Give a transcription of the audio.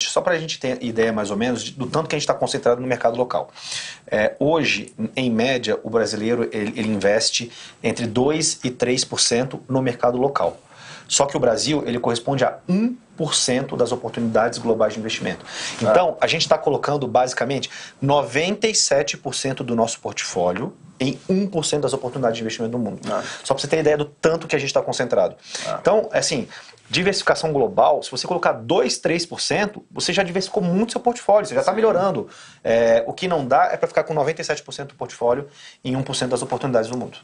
Só para a gente ter ideia mais ou menos do tanto que a gente está concentrado no mercado local. É, hoje, em média, o brasileiro ele, ele investe entre 2% e 3% no mercado local. Só que o Brasil ele corresponde a 1% das oportunidades globais de investimento. Então, a gente está colocando basicamente 97% do nosso portfólio em 1% das oportunidades de investimento do mundo. Ah. Só para você ter ideia do tanto que a gente está concentrado. Então, assim, diversificação global, se você colocar 2, 3%, você já diversificou muito seu portfólio, você já está melhorando. É, o que não dá é para ficar com 97% do portfólio em 1% das oportunidades do mundo.